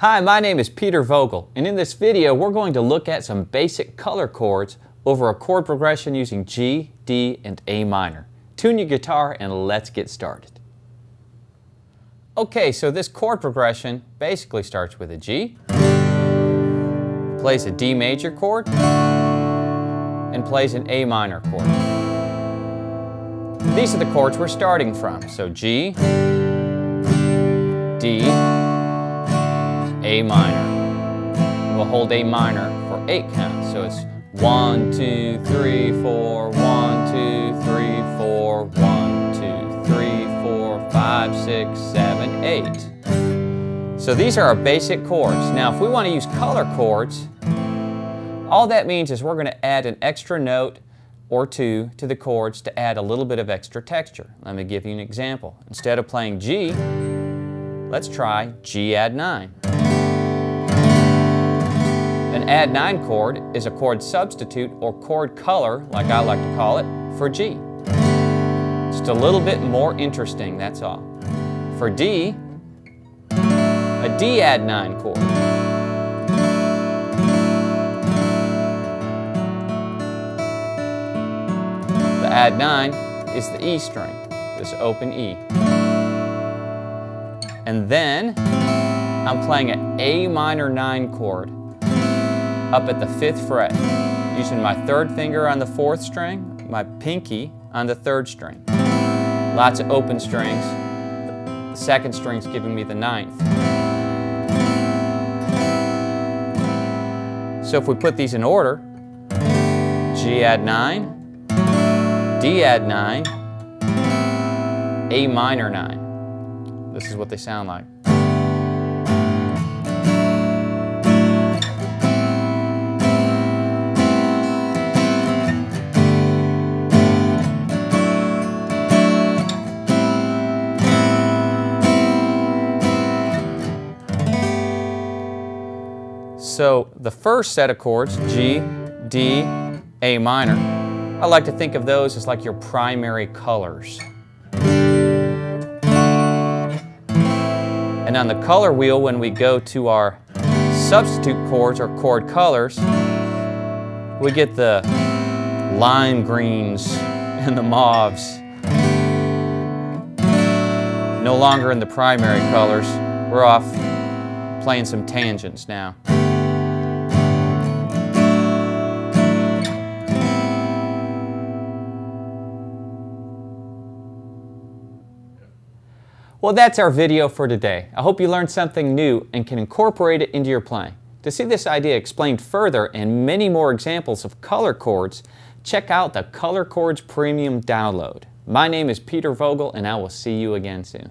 Hi, my name is Peter Vogl, and in this video we're going to look at some basic color chords over a chord progression using G, D, and A minor. Tune your guitar and let's get started. Okay, so this chord progression basically starts with a G, plays a D major chord, and plays an A minor chord. These are the chords we're starting from, so G, D, a minor. We'll hold A minor for eight counts. So it's one, two, three, four, one, two, three, four, one, two, three, four, five, six, seven, eight. So these are our basic chords. Now if we want to use color chords, all that means is we're going to add an extra note or two to the chords to add a little bit of extra texture. Let me give you an example. Instead of playing G, let's try G add 9. An add 9 chord is a chord substitute or chord color, like I like to call it, for G. Just a little bit more interesting, that's all. For D, a D add 9 chord. The add 9 is the E string, this open E. And then I'm playing an A minor 9 chord up at the fifth fret, using my third finger on the fourth string, my pinky on the third string. Lots of open strings. The second string's giving me the ninth. So if we put these in order, G add 9, D add 9, A minor 9. This is what they sound like. So the first set of chords, G, D, A minor, I like to think of those as like your primary colors. And on the color wheel, when we go to our substitute chords or chord colors, we get the lime greens and the mauves. No longer in the primary colors. We're off playing some tangents now. Well, that's our video for today. I hope you learned something new and can incorporate it into your playing. To see this idea explained further and many more examples of color chords, check out the Color Chords Premium download. My name is Peter Vogl and I will see you again soon.